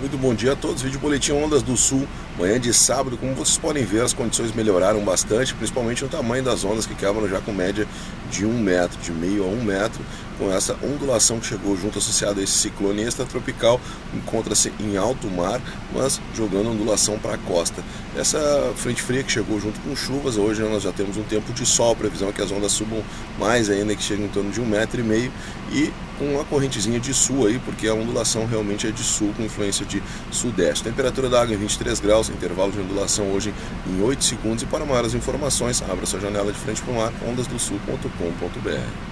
Muito bom dia a todos. Vídeo Boletim Ondas do Sul, manhã de sábado. Como vocês podem ver, as condições melhoraram bastante, principalmente no tamanho das ondas que quebram já com média de um metro, de meio a um metro. Com essa ondulação que chegou junto associada a esse ciclone extratropical, encontra-se em alto mar, mas jogando ondulação para a costa. Essa frente fria que chegou junto com chuvas, hoje nós já temos um tempo de sol, previsão é que as ondas subam mais ainda, que chegam em torno de um metro e meio, e com uma correntezinha de sul aí, porque a ondulação realmente é de sul, com influência de sudeste. Temperatura da água em 23 graus, intervalo de ondulação hoje em 8 segundos. E para maiores informações, abra sua janela de frente para o mar, ondasdosul.com.br.